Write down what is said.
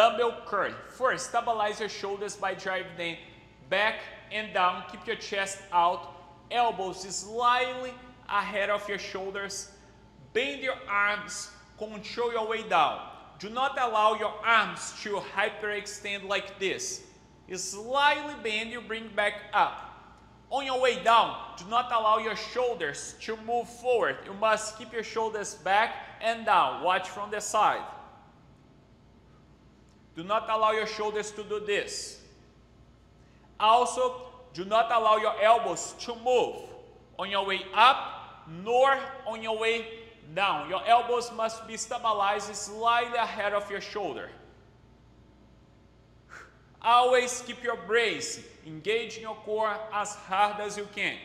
dumbbell curl. First, stabilize your shoulders by driving them back and down. Keep your chest out, elbows slightly ahead of your shoulders. Bend your arms, control your way down. Do not allow your arms to hyperextend like this. Slightly bend, you bring back up. On your way down, do not allow your shoulders to move forward. You must keep your shoulders back and down. Watch from the side. Do not allow your shoulders to do this. Also, do not allow your elbows to move on your way up nor on your way down. Your elbows must be stabilized slightly ahead of your shoulder. Always keep your brace, engage in your core as hard as you can.